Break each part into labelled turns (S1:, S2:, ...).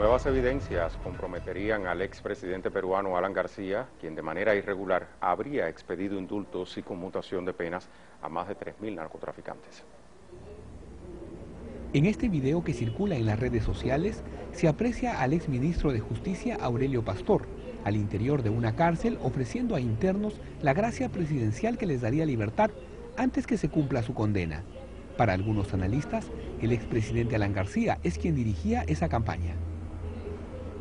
S1: Nuevas evidencias comprometerían al expresidente peruano Alan García, quien de manera irregular habría expedido indultos y conmutación de penas a más de 3.000 narcotraficantes.
S2: En este video que circula en las redes sociales se aprecia al exministro de Justicia Aurelio Pastor al interior de una cárcel ofreciendo a internos la gracia presidencial que les daría libertad antes que se cumpla su condena. Para algunos analistas, el expresidente Alan García es quien dirigía esa campaña.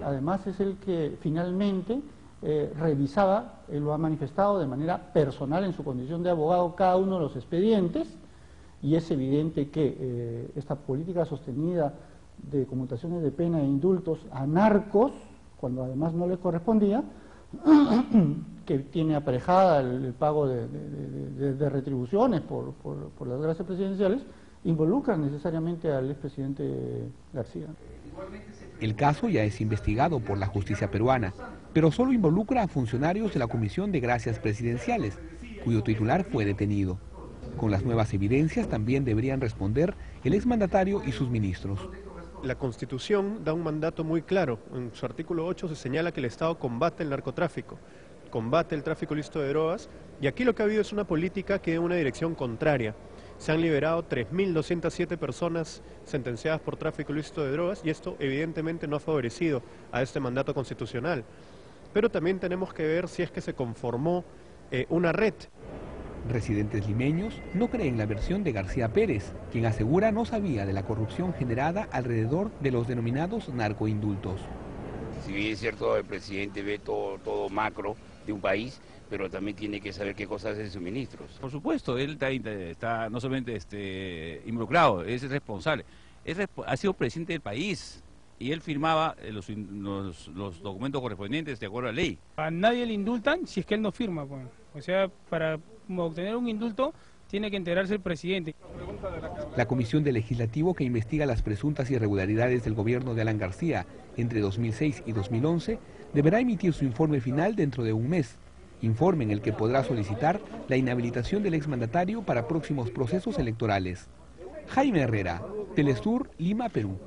S3: Además es el que finalmente eh, revisaba, él lo ha manifestado de manera personal en su condición de abogado, cada uno de los expedientes, y es evidente que eh, esta política sostenida de conmutaciones de pena e indultos a narcos, cuando además no le correspondía, que tiene aparejada el, pago de, retribuciones por, por, las gracias presidenciales, involucra necesariamente al expresidente García.
S2: El caso ya es investigado por la justicia peruana, pero solo involucra a funcionarios de la Comisión de Gracias Presidenciales, cuyo titular fue detenido. Con las nuevas evidencias también deberían responder el exmandatario y sus ministros.
S4: La Constitución da un mandato muy claro. En su artículo 8 se señala que el Estado combate el narcotráfico, combate el tráfico listo de drogas, y aquí lo que ha habido es una política que en una dirección contraria. Se han liberado 3.207 personas sentenciadas por tráfico ilícito de drogas y esto evidentemente no ha favorecido a este mandato constitucional. Pero también tenemos que ver si es que se conformó eh, una red
S2: Residentes limeños no creen la versión de García Pérez, quien asegura no sabía de la corrupción generada alrededor de los denominados narcoindultos.
S5: Si bien es cierto, el presidente ve todo, macro de un país, pero también tiene que saber qué cosas hacen sus ministros.
S6: Por supuesto, él está, no solamente este, involucrado, es responsable. ha sido presidente del país, y él firmaba eh, los, los, documentos correspondientes de acuerdo a la ley.
S7: A nadie le indultan si es que él no firma. Pues. O sea, para obtener un indulto tiene que enterarse el presidente.
S2: La Comisión de Legislativo que investiga las presuntas irregularidades del gobierno de Alan García entre 2006 y 2011 deberá emitir su informe final dentro de un mes, informe en el que podrá solicitar la inhabilitación del exmandatario para próximos procesos electorales. Jaime Herrera, Telesur, Lima, Perú.